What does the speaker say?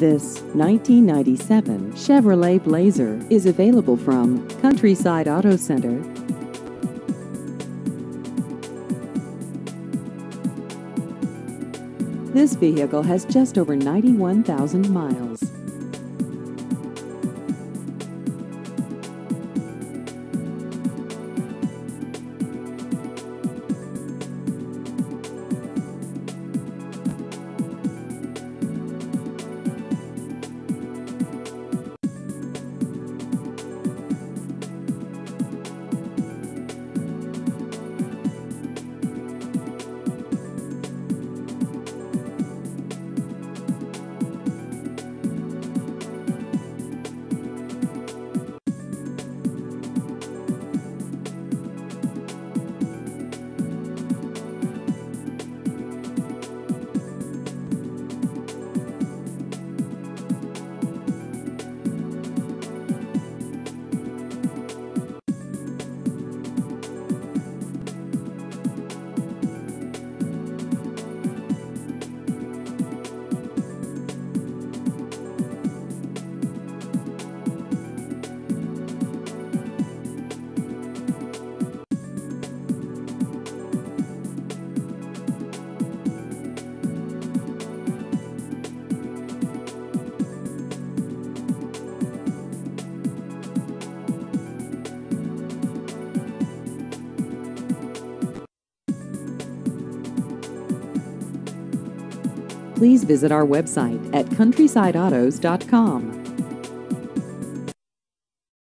This 1997 Chevrolet Blazer is available from Countryside Auto Center. This vehicle has just over 91,000 miles. Please visit our website at countrysideautos.com.